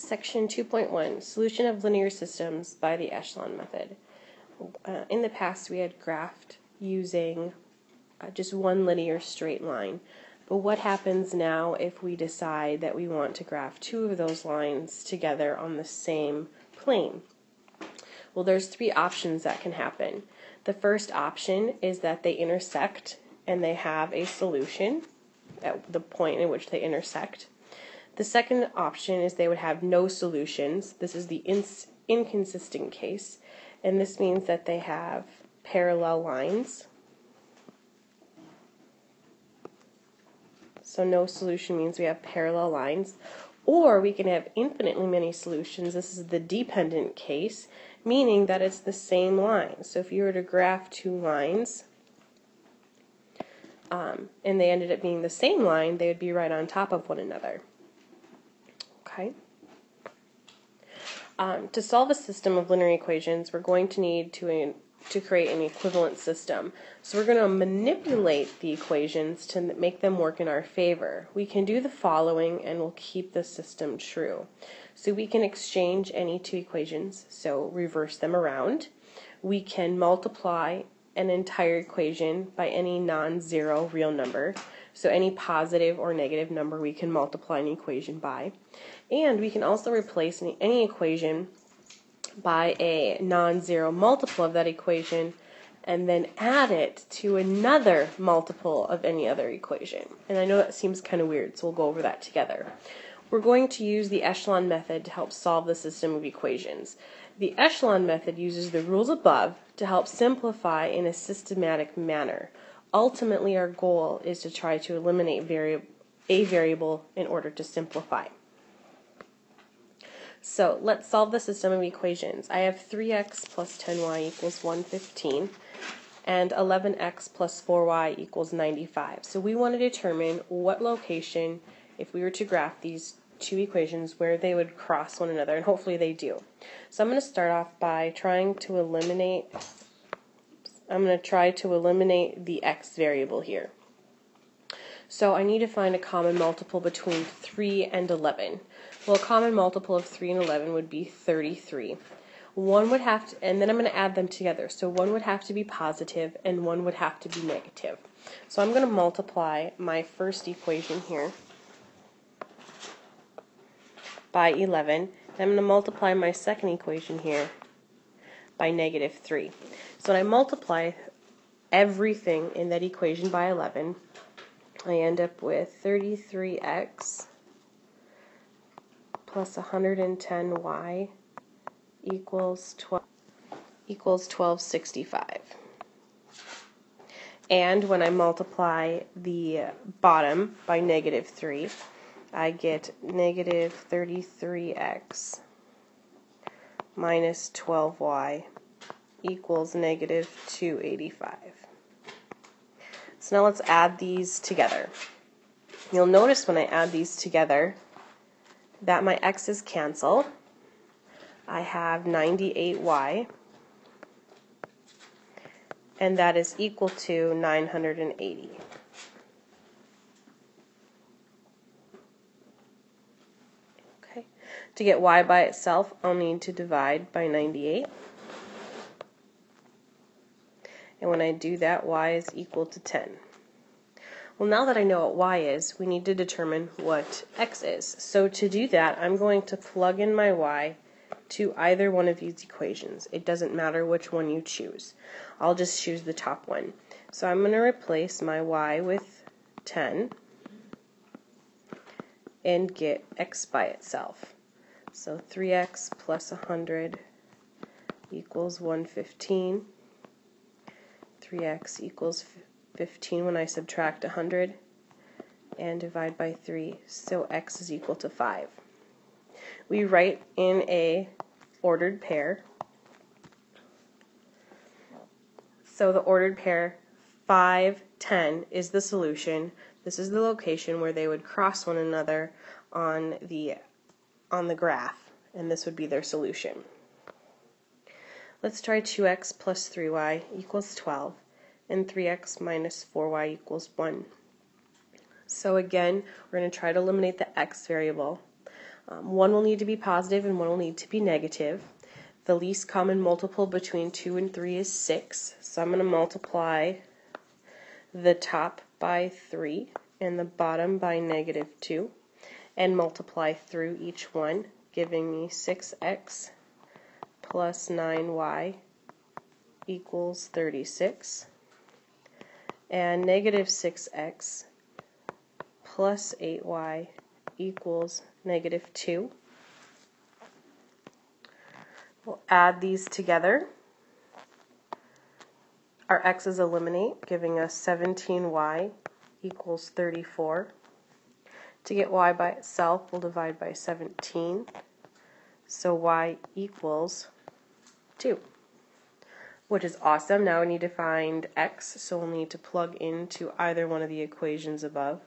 Section 2.1 Solution of Linear Systems by the Echelon Method. Uh, in the past, we had graphed using uh, just one linear straight line. But what happens now if we decide that we want to graph two of those lines together on the same plane? Well, there's three options that can happen. The first option is that they intersect and they have a solution at the point in which they intersect. The second option is they would have no solutions. This is the ins inconsistent case, and this means that they have parallel lines. So no solution means we have parallel lines. Or we can have infinitely many solutions. This is the dependent case, meaning that it's the same line. So if you were to graph two lines, um, and they ended up being the same line, they would be right on top of one another. Okay. Um, to solve a system of linear equations, we're going to need to, to create an equivalent system. So we're going to manipulate the equations to make them work in our favor. We can do the following and we'll keep the system true. So we can exchange any two equations, so reverse them around. We can multiply an entire equation by any non-zero real number. So any positive or negative number we can multiply an equation by. And we can also replace any, equation by a non-zero multiple of that equation and then add it to another multiple of any other equation. And I know that seems kind of weird, so we'll go over that together. We're going to use the echelon method to help solve the system of equations. The echelon method uses the rules above to help simplify in a systematic manner. Ultimately, our goal is to try to eliminate a variable in order to simplify. So let's solve the system of equations. I have 3x plus 10y equals 115 and 11x plus 4y equals 95. So we want to determine what location, if we were to graph these two equations, where they would cross one another, and hopefully they do. So I'm going to start off by trying to eliminate, I'm going to try to eliminate the x variable here. So I need to find a common multiple between 3 and 11. Well, a common multiple of 3 and 11 would be 33. One would have to, and then I'm going to add them together. So one would have to be positive and one would have to be negative. So I'm going to multiply my first equation here by 11. And I'm going to multiply my second equation here by negative 3. So when I multiply everything in that equation by 11, I end up with 33x plus 110y equals 12 equals 1265. And when I multiply the bottom by negative 3, I get negative 33x minus 12y equals negative 285. So now let's add these together. You'll notice when I add these together that my x's cancel. I have 98y, and that is equal to 980. Okay, to get y by itself, I'll need to divide by 98. And when I do that, y is equal to 10. Well, now that I know what y is, we need to determine what x is. So to do that, I'm going to plug in my y to either one of these equations. It doesn't matter which one you choose. I'll just choose the top one. So I'm going to replace my y with 10 and get x by itself. So 3x plus 100 equals 115. 3x equals 15 when I subtract 100 and divide by 3, so x is equal to 5. We write in a ordered pair. So the ordered pair 5, 10 is the solution. This is the location where they would cross one another on the on the graph, and this would be their solution. Let's try 2x plus 3y equals 12 and 3x minus 4y equals 1. So again, we're going to try to eliminate the x variable. Um, one will need to be positive and one will need to be negative. The least common multiple between 2 and 3 is 6. So I'm going to multiply the top by 3 and the bottom by negative 2 and multiply through each one, giving me 6x plus 9y equals 36 and negative 6x plus 8y equals negative 2. We'll add these together. Our x's eliminate, giving us 17y equals 34. To get y by itself, we'll divide by 17. So y equals 2, which is awesome. Now we need to find x, so we'll need to plug into either one of the equations above.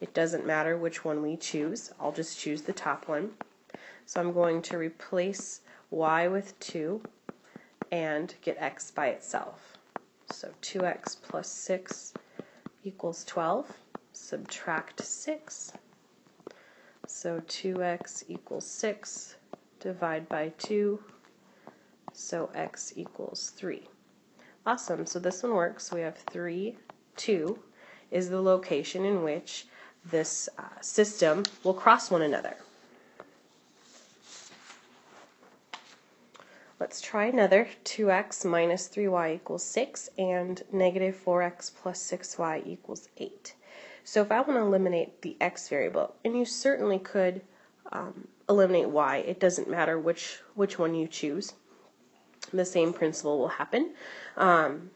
It doesn't matter which one we choose. I'll just choose the top one. So I'm going to replace y with 2 and get x by itself. So 2x plus 6 equals 12. Subtract 6. So 2x equals 6. Divide by 2. So x equals 3. Awesome. So this one works. We have 3, 2 is the location in which this uh, system will cross one another. Let's try another. 2x minus 3y equals 6 and negative 4x plus 6y equals 8. So if I want to eliminate the x variable, and you certainly could um, eliminate y, it doesn't matter which, which one you choose. The same principle will happen. Um,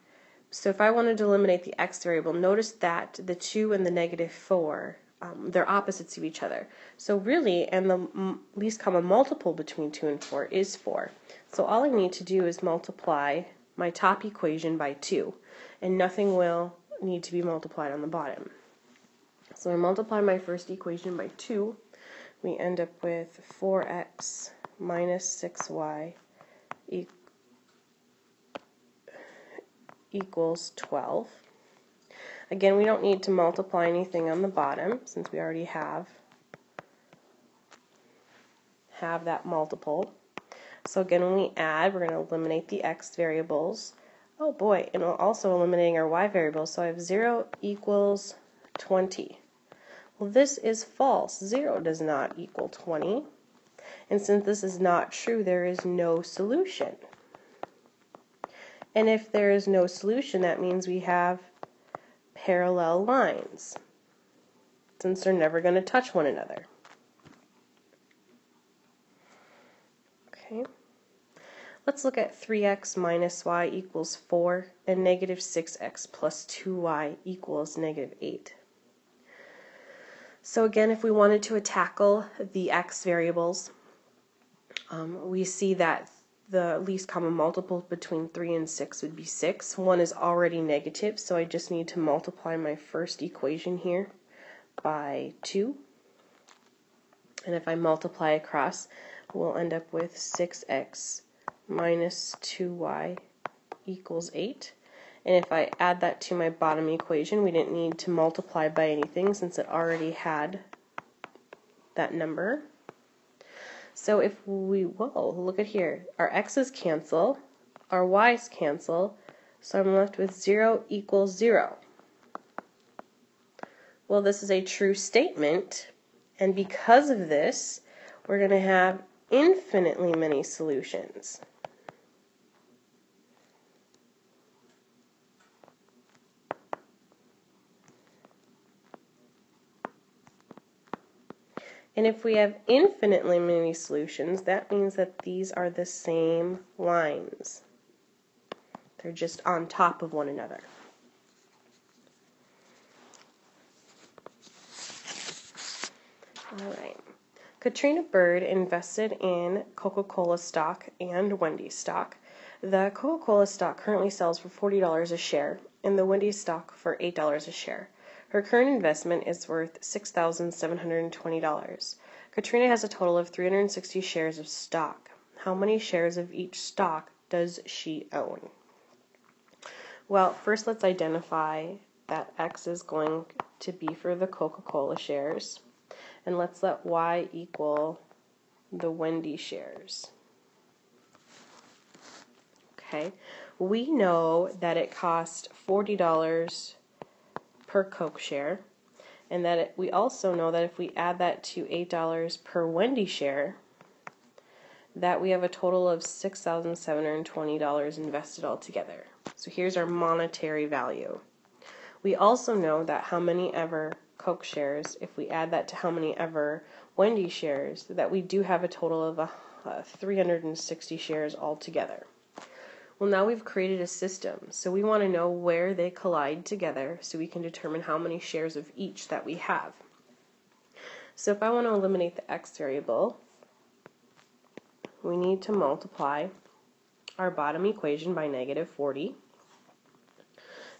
so if I wanted to eliminate the x variable, notice that the 2 and the negative 4, um, they're opposites of each other. So really, and the least common multiple between 2 and 4 is 4. So all I need to do is multiply my top equation by 2, and nothing will need to be multiplied on the bottom. So I multiply my first equation by 2, we end up with 4x minus 6y equals equals 12. Again, we don't need to multiply anything on the bottom since we already have have that multiple. So again, when we add, we're going to eliminate the x variables. Oh boy, and we're also eliminating our y variables. So I have 0 equals 20. Well, this is false. 0 does not equal 20. And since this is not true, there is no solution. And if there is no solution, that means we have parallel lines, since they're never going to touch one another. Okay. Let's look at 3x minus y equals 4 and negative 6x plus 2y equals negative 8. So again, if we wanted to tackle the x variables, um, we see that the least common multiple between 3 and 6 would be 6. 1 is already negative, so I just need to multiply my first equation here by 2. And if I multiply across, we'll end up with 6x minus 2y equals 8. And if I add that to my bottom equation, we didn't need to multiply by anything since it already had that number. So if we, whoa, look at here. Our x's cancel, our y's cancel, so I'm left with 0 equals 0. Well, this is a true statement, and because of this, we're going to have infinitely many solutions. And if we have infinitely many solutions, that means that these are the same lines. They're just on top of one another. All right. Katrina Bird invested in Coca-Cola stock and Wendy's stock. The Coca-Cola stock currently sells for $40 a share and the Wendy's stock for $8 a share. Her current investment is worth $6,720. Katrina has a total of 360 shares of stock. How many shares of each stock does she own? Well, first let's identify that X is going to be for the Coca-Cola shares. And let's let Y equal the Wendy shares. Okay, we know that it cost $40 per Coke share, and that it, we also know that if we add that to $8 per Wendy share, that we have a total of $6,720 invested altogether. So here's our monetary value. We also know that how many ever Coke shares, if we add that to how many ever Wendy shares, that we do have a total of a, uh, 360 shares altogether. Well, now we've created a system, so we want to know where they collide together so we can determine how many shares of each that we have. So if I want to eliminate the x variable, we need to multiply our bottom equation by negative 40.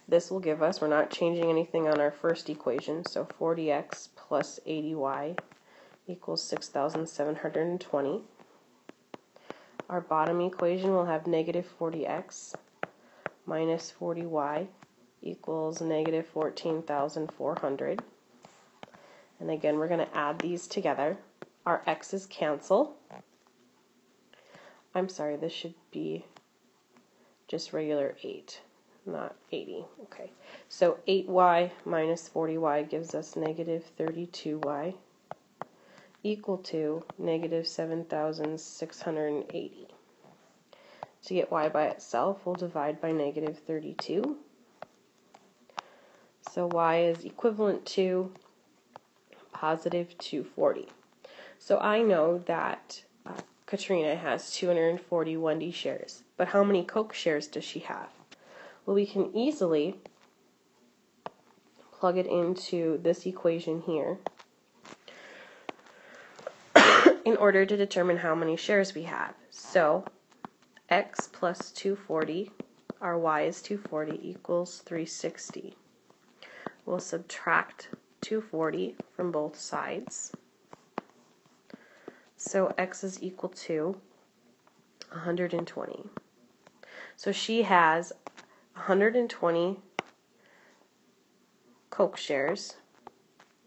This will give us, we're not changing anything on our first equation, so 40x plus 80y equals 6,720. Our bottom equation will have negative 40x minus 40y equals negative 14,400. And again, we're going to add these together. Our x's cancel. I'm sorry, this should be just regular 8, not 80. Okay, so 8y minus 40y gives us negative 32y equal to negative 7,680. To get y by itself, we'll divide by negative 32. So y is equivalent to positive 240. So I know that uh, Katrina has 240 Wendy shares, but how many Coke shares does she have? Well, we can easily plug it into this equation here in order to determine how many shares we have. So x plus 240, our y is 240, equals 360. We'll subtract 240 from both sides. So x is equal to 120. So she has 120 Coke shares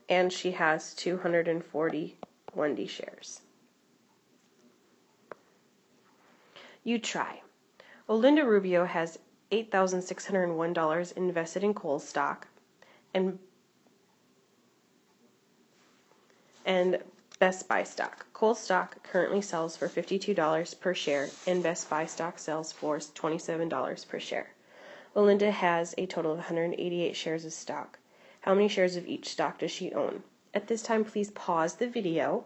and she has 240 Wendy shares. You try. Olinda Rubio has $8,601 invested in Kohl's stock and and Best Buy stock. Kohl's stock currently sells for $52 per share and Best Buy stock sells for $27 per share. Olinda has a total of 188 shares of stock. How many shares of each stock does she own? At this time, please pause the video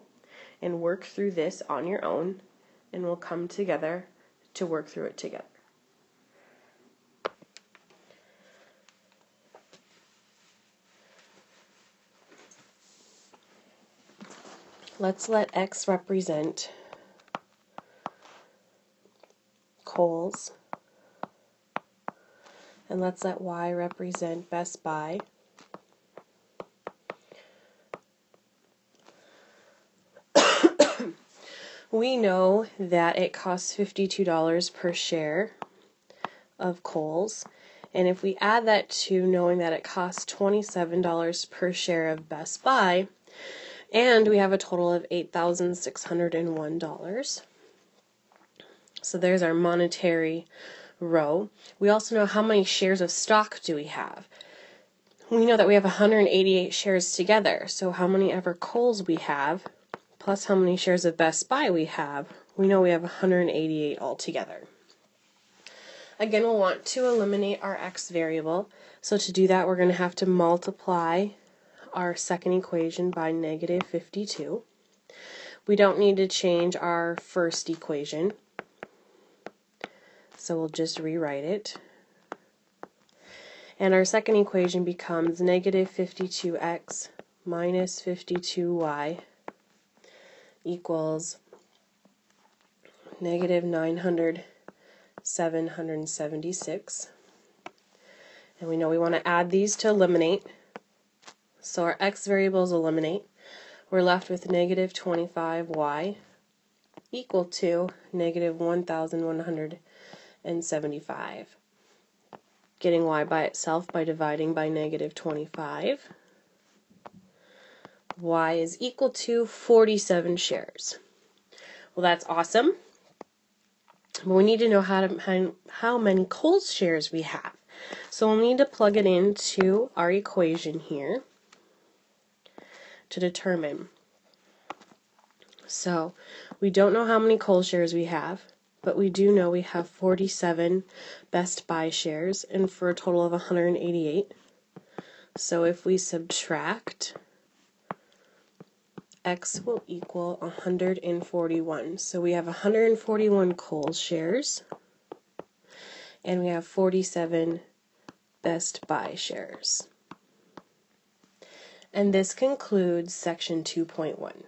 and work through this on your own, and we'll come together to work through it together. Let's let X represent Kohl's, and let's let Y represent Best Buy. We know that it costs $52 per share of Kohl's. And if we add that to knowing that it costs $27 per share of Best Buy, and we have a total of $8,601. So there's our monetary row. We also know how many shares of stock do we have. We know that we have 188 shares together. So how many ever Kohl's we have plus how many shares of Best Buy we have, we know we have 188 altogether. Again, we'll want to eliminate our x variable. So to do that, we're going to have to multiply our second equation by negative 52. We don't need to change our first equation. So we'll just rewrite it. And our second equation becomes negative 52x minus 52y equals negative 900, 776. And we know we want to add these to eliminate. So our x variables eliminate. We're left with negative 25y equal to negative 1,175. Getting y by itself by dividing by negative 25 y is equal to 47 shares. Well, that's awesome. But we need to know how, to, how, how many Kohl's shares we have. So we'll need to plug it into our equation here to determine. So we don't know how many Kohl's shares we have, but we do know we have 47 Best Buy shares and for a total of 188. So if we subtract x will equal 141. So we have 141 Kohl's shares and we have 47 Best Buy shares. And this concludes section 2.1.